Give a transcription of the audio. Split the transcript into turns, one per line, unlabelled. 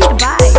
to.